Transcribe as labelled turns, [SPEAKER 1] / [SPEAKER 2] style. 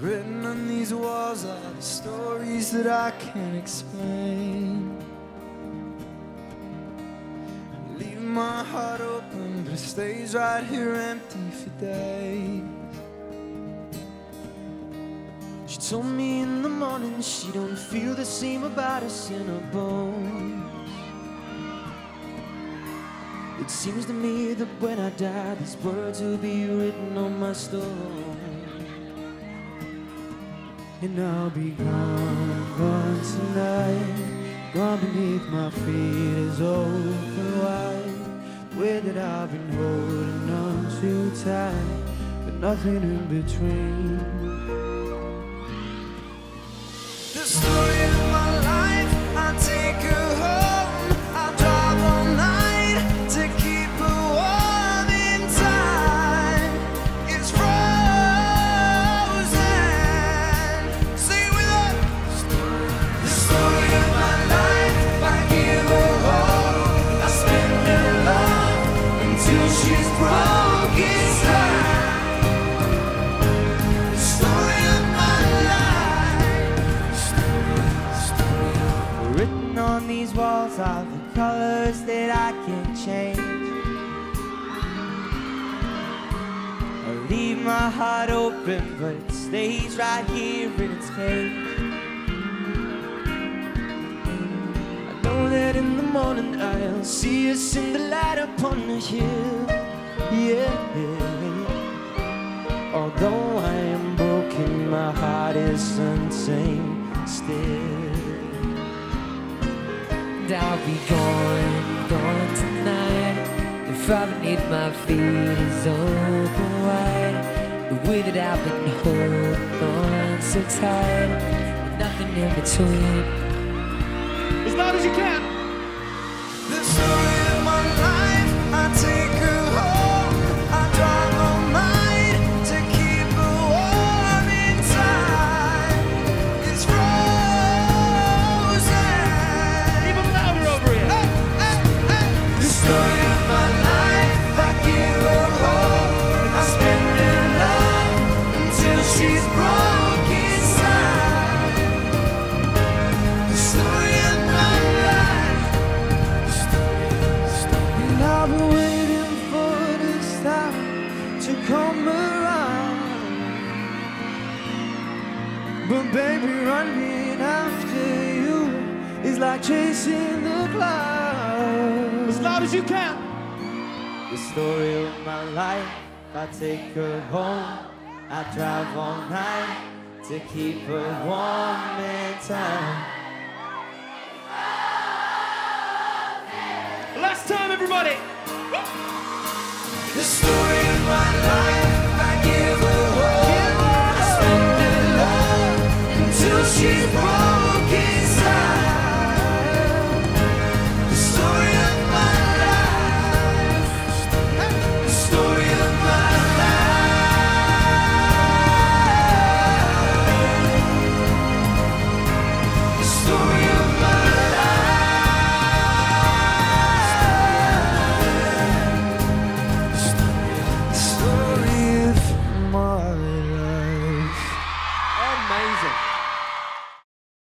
[SPEAKER 1] Written on these walls are the stories that I can't explain. I Leave my heart open, but it stays right here empty for days. She told me in the morning she don't feel the same about us in her bones. It seems to me that when I die, these words will be written on my stone. And I'll be gone, gone tonight Gone beneath my feet is open wide Where that I've been holding on too tight But nothing in between story these walls are the colors that I can't change I leave my heart open, but it stays right here in its cage. I know that in the morning I'll see us in the light upon the hill. Yeah. Although I am broken, my heart is untamed still.
[SPEAKER 2] And I'll be gone, gone tonight. The fire beneath my feet is open oh wide. The way that I've been holding on so tight, with nothing in between.
[SPEAKER 3] As loud as you can.
[SPEAKER 1] Come around. But baby, running after you is like chasing the clouds.
[SPEAKER 3] As loud as you can.
[SPEAKER 1] The story of my life, I take her home. I drive all night to keep her warm in town.
[SPEAKER 3] Last time, everybody.
[SPEAKER 1] The story she's broke